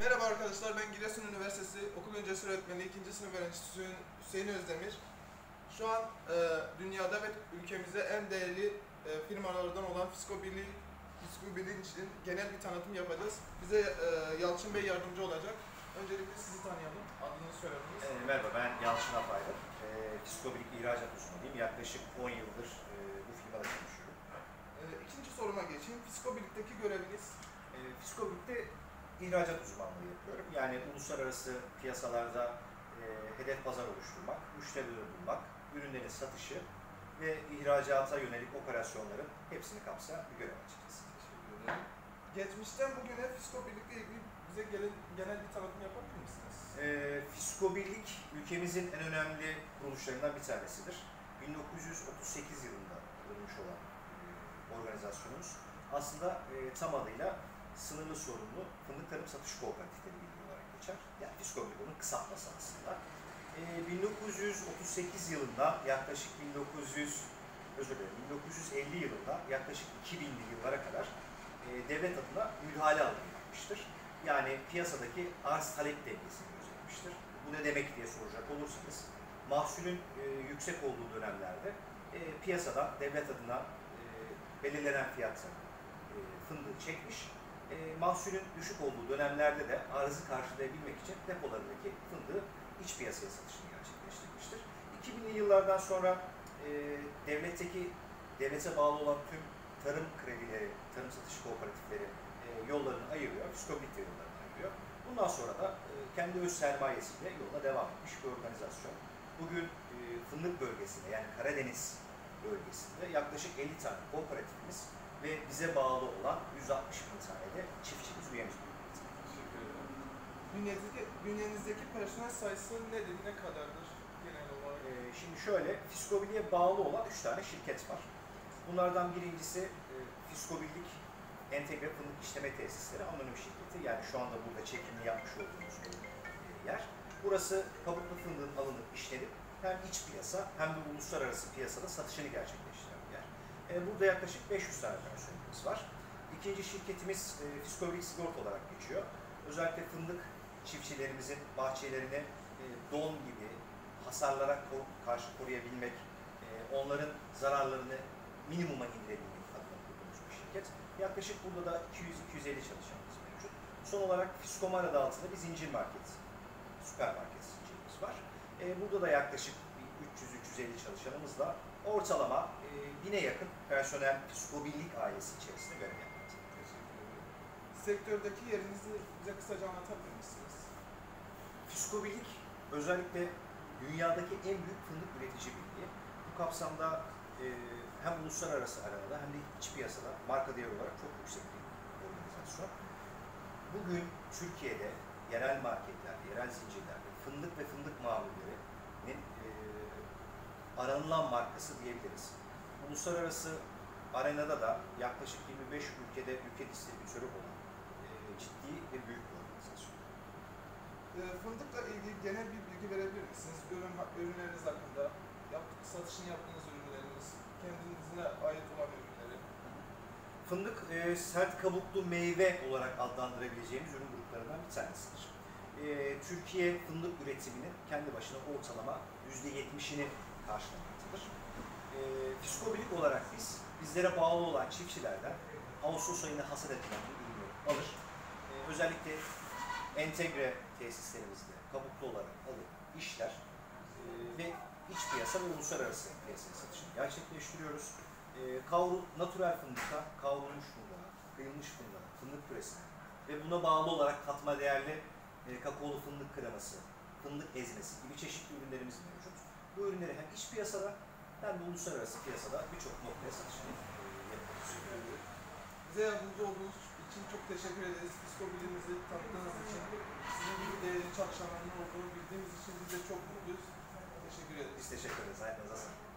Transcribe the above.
Merhaba arkadaşlar, ben Giresun Üniversitesi Okul Öncesi Öğretmeni 2. sınıf öğrencisi Hüseyin, Özdemir. Şu an e, dünyada ve ülkemize en değerli e, firmalardan olan Fiskobili, Fiskobili'nin genel bir tanıtım yapacağız. Bize e, Yalçın Bey yardımcı olacak. Öncelikle sizi tanıyalım, adınızı söylediniz. E, merhaba ben Yalçın Apaydın. E, Fiskobilik ihracat uzmanıyım. Yaklaşık 10 yıldır e, bu firmada çalışıyorum. E, ikinci soruma geçeyim. Fiskobilik'teki göreviniz E, Fiskobilik'te ihracat uzmanlığı yapıyorum. Yani uluslararası piyasalarda e, hedef pazar oluşturmak, müşterileri bulmak, ürünlerin satışı ve ihracata yönelik operasyonların hepsini kapsayan bir görev açıkçası. Teşekkür ederim. Geçmişten bugüne Fiskobilik'le ilgili bize genel, genel bir tanıtım yapabilir misiniz? E, Fiskobilik ülkemizin en önemli kuruluşlarından bir tanesidir. 1938 yılında kurulmuş olan e, organizasyonumuz aslında e, tam adıyla sınırlı sorumlu fındık tarım satış kooperatifleri birliği olarak geçer. Yani Fiskobilik onun kısaltması aslında. E, 1938 yılında yaklaşık 1900 özür dilerim 1950 yılında yaklaşık 2000'li yıllara kadar e, devlet adına müdahale alımı yapmıştır. Yani piyasadaki arz talep dengesini gözetmiştir. Bu ne demek diye soracak olursanız, mahsulün e, yüksek olduğu dönemlerde e, piyasadan devlet adına e, belirlenen fiyatla e, fındığı çekmiş. E, mahsulün düşük olduğu dönemlerde de arzı karşılayabilmek için depolarındaki fındığı iç piyasaya satışını gerçekleştirmiştir. 2000'li yıllardan sonra e, devletteki devlete bağlı olan tüm tarım kredileri, tarım satış kooperatifleri e, yollarını ayırıyor, Fiskobilik de yollarını ayırıyor. Bundan sonra da e, kendi öz sermayesiyle yoluna devam etmiş bir organizasyon. Bugün e, fındık bölgesinde yani Karadeniz bölgesinde yaklaşık 50 tane kooperatifimiz ve bize bağlı olan 160 bin tane de çiftçimiz üyemiz bulunmakta. Teşekkür ederim. Bünyenizdeki, bünyenizdeki personel sayısı nedir, ne kadardır genel olarak? Ee, şimdi şöyle, Fiskobil'e bağlı olan 3 tane şirket var. Bunlardan birincisi e, Fiskobillik Entegre Fındık İşleme Tesisleri Anonim Şirketi. Yani şu anda burada çekimini yapmış olduğumuz e, yer. Burası kabuklu fındığın alınıp işlenip hem iç piyasa hem de uluslararası piyasada satışını gerçekleştiren burada yaklaşık 500 tane personelimiz var. İkinci şirketimiz e, Fiskobilik Sigorta olarak geçiyor. Özellikle fındık çiftçilerimizin bahçelerini e, don gibi hasarlara karşı koruyabilmek, e, onların zararlarını minimuma indirebilmek adına kurduğumuz bir şirket. Yaklaşık burada da 200-250 çalışanımız mevcut. Son olarak Fiskomar adı altında bir zincir market, süpermarket zincirimiz var. E, burada da yaklaşık 300-350 çalışanımızla ortalama e, 1000'e yakın personel Fiskobillik ailesi içerisinde görev yapmaktadır. Sektördeki yerinizi bize kısaca anlatabilir misiniz? Fiskobilik özellikle dünyadaki en büyük fındık üretici birliği. Bu kapsamda e, hem uluslararası arenada hem de iç piyasada marka değeri olarak çok yüksek bir organizasyon. Bugün Türkiye'de yerel marketlerde, yerel zincirlerde fındık ve fındık mamullerinin e, aranılan markası diyebiliriz. Uluslararası arenada da yaklaşık 25 ülkede ülke distribütörü olan e, ciddi ve büyük bir organizasyon. E, fındıkla ilgili genel bir bilgi verebilir misiniz? Ürün, ürünleriniz hakkında, yaptık, satışını yaptığınız ürünleriniz, kendinize ait olan ürünleri. Fındık e, sert kabuklu meyve olarak adlandırabileceğimiz ürün gruplarından bir tanesidir. E, Türkiye fındık üretiminin kendi başına ortalama %70'ini karşılamaktadır. E, fiskobilik olarak biz, bizlere bağlı olan çiftçilerden Ağustos ayında hasat edilen bu ürünü alır. E, özellikle entegre tesislerimizde kabuklu olarak alıp işler e, ve iç piyasa ve uluslararası piyasaya satışını gerçekleştiriyoruz. E, kavru, natural fındıkta kavrulmuş fındığa, kıyılmış fındığa, fındık püresine ve buna bağlı olarak katma değerli e, kakaolu fındık kreması, fındık ezmesi gibi çeşitli ürünlerimiz mevcut. Bu ürünleri hem iç piyasada hem de uluslararası piyasada birçok noktaya satışını e, yapıyoruz. Bize yardımcı olduğunuz için çok teşekkür ederiz. Fiskobilimizi tanıttığınız için, sizin gibi değerli çalışanların olduğunu bildiğimiz için biz de çok mutluyuz. Teşekkür ederiz. Biz teşekkür ederiz. Ayaklarınıza sağlık.